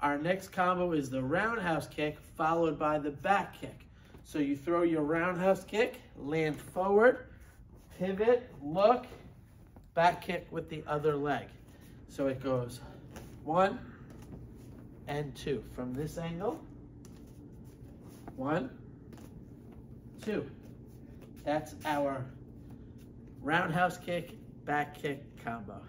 Our next combo is the roundhouse kick followed by the back kick. So you throw your roundhouse kick, land forward, pivot, look, back kick with the other leg. So it goes one and two. From this angle, one, two. That's our roundhouse kick, back kick combo.